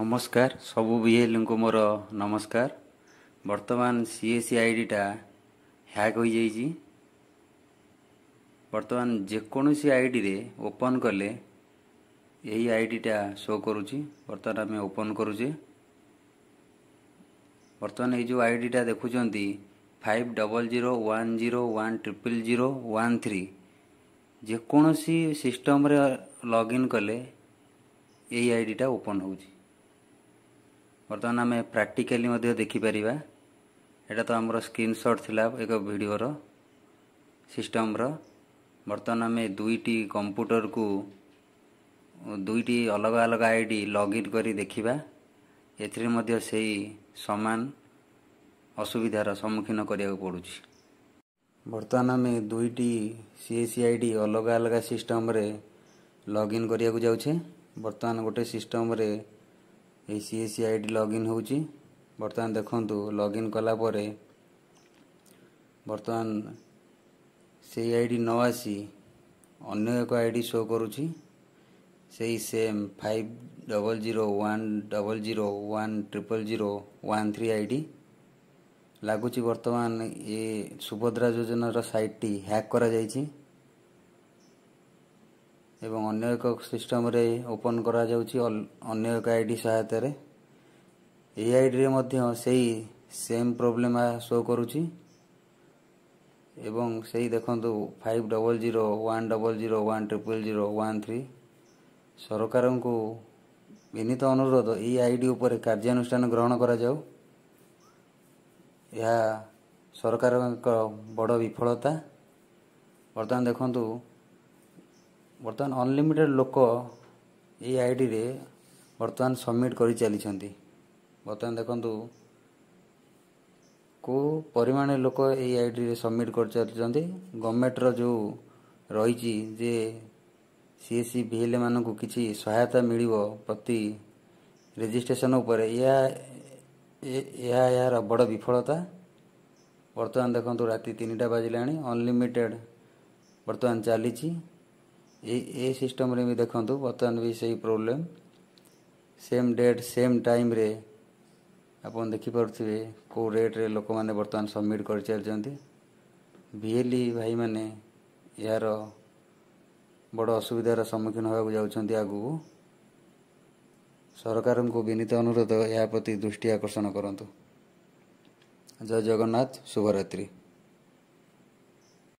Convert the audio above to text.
ନମସ୍କାର ସବୁ ବିଏଲ୍ଙ୍କୁ ମୋର ନମସ୍କାର ବର୍ତ୍ତମାନ ସି ଏସ୍ ସି ଆଇଡ଼ିଟା ହ୍ୟାକ୍ ହୋଇଯାଇଛି ବର୍ତ୍ତମାନ ଯେକୌଣସି ଆଇଡ଼ିରେ ଓପନ୍ କଲେ ଏହି ଆଇଡ଼ିଟା ଶୋ କରୁଛି ବର୍ତ୍ତମାନ ଆମେ ଓପନ୍ କରୁଛେ ବର୍ତ୍ତମାନ ଏଇ ଯେଉଁ ଆଇଡ଼ିଟା ଦେଖୁଛନ୍ତି five double zero one zero one triple zero one three ଯେକୌଣସି ସିଷ୍ଟମ୍ରେ ଲଗ୍ଇନ୍ କଲେ ଏହି ଆଇଡ଼ିଟା ଓପନ୍ ହେଉଛି ବର୍ତ୍ତମାନ ଆମେ ପ୍ରାକ୍ଟିକାଲି ମଧ୍ୟ ଦେଖିପାରିବା। ଏଇଟା ତ ଆମର ସ୍କ୍ରିନସଟ୍ ଥିଲା ଏକ ଭିଡ଼ିଓର ସିଷ୍ଟମ୍ର ବର୍ତ୍ତମାନ ଆମେ ଦୁଇଟି କମ୍ପ୍ୟୁଟରକୁ ଦୁଇଟି ଅଲଗା ଅଲଗା ଆଇ ଡ଼ି ଲଗ୍ଇନ୍ କରି ଦେଖିବା। ଏଥିରେ ମଧ୍ୟ ସେଇ ସମାନ ଅସୁବିଧାର ସମ୍ମୁଖୀନ କରିବାକୁ ପଡ଼ୁଛି। ବର୍ତ୍ତମାନ ଆମେ ଦୁଇଟି C S C I D ଅଲଗା ଅଲଗା ସିଷ୍ଟମ୍ରେ ଲଗ୍ଇନ୍ କରିବାକୁ ଯାଉଛେ। ବର୍ତ୍ତମାନ ଗୋଟେ ସିଷ୍ଟମ୍ରେ এই ସିଏସି ଆଇ ଡ଼ି ଲଗ୍ଇନ୍ ହେଉଛି। ବର୍ତ୍ତମାନ ଦେଖନ୍ତୁ ଲଗ୍ଇନ୍ କଲା ପରେ ବର୍ତ୍ତମାନ ସେଇ ଆଇ ଡ଼ି ନ ଆସି ଅନ୍ୟ ଏକ ଆଇ ଡ଼ି ଶୋ କରୁଛି। ସେଇ same five double zero one double zero one triple zero one three I D ଲାଗୁଛି ବର୍ତ୍ତମାନ ଏ ସୁଭଦ୍ରା ଯୋଜନାର ସାଇଟ୍ଟି ହ୍ୟାକ୍ କରାଯାଇଛି। ଏବଂ ଅନ୍ୟ ଏକ ସିଷ୍ଟମ୍ରେ ଓପନ୍ କରାଯାଉଛି ଅନ୍ୟ ଏକ ଆଇ ଡ଼ି ସହାୟତାରେ। ଏହି ଆଇଡ଼ିରେ ମଧ୍ୟ ସେଇ ସେମ୍ ପ୍ରୋବ୍ଲେମ୍ ଶୋ କରୁଛି। ଏବଂ ସେଇ ଦେଖନ୍ତୁ five double zero one double zero one triple zero one three ସରକାରଙ୍କୁ ବିନୀତ ଅନୁରୋଧ ଏହି ଆଇ ଡ଼ି ଉପରେ କାର୍ଯ୍ୟାନୁଷ୍ଠାନ ଗ୍ରହଣ କରାଯାଉ। ଏହା ସରକାରଙ୍କ ବଡ଼ ବିଫଳତା। ବର୍ତ୍ତମାନ ଦେଖନ୍ତୁ ବର୍ତ୍ତମାନ ଅନଲିମିଟେଡ଼ ଲୋକ ଏଇ ଆଇଡ଼ିରେ ବର୍ତ୍ତମାନ ସବମିଟ୍ କରି ଚାଲିଛନ୍ତି ବର୍ତ୍ତମାନ ଦେଖନ୍ତୁ କେଉଁ ପରିମାଣରେ ଲୋକ ଏଇ ଆଇଡ଼ିରେ ସବମିଟ୍ କରିଚାଲିଛନ୍ତି ଗଭର୍ଣ୍ଣମେଣ୍ଟର ଯେଉଁ ରହିଛି ଯେ C S C V L ମାନଙ୍କୁ କିଛି ସହାୟତା ମିଳିବ ପ୍ରତି ରେଜିଷ୍ଟ୍ରେସନ ଉପରେ ଏହା ଏହା ଏହାର ବଡ଼ ବିଫଳତା। ବର୍ତ୍ତମାନ ଦେଖନ୍ତୁ ରାତି ତିନିଟା ବାଜିଲାଣି ଅନଲିମିଟେଡ଼ ବର୍ତ୍ତମାନ ଚାଲିଛି। ए सिस्टम रे भी देखो बर्तमान भी सही problem same date same time रे आपन देखि पारुथिबे को रेट रे लोक माने बर्तमान सबमिट कर चलचंती भाई मैंने यार बड़ असुविधार सम्मुखीन होगा जाऊँच आगू सरकार को विनीत अनुरोध यहाँ प्रति दृष्टि आकर्षण करूँ जय जगन्नाथ शुभरात्रि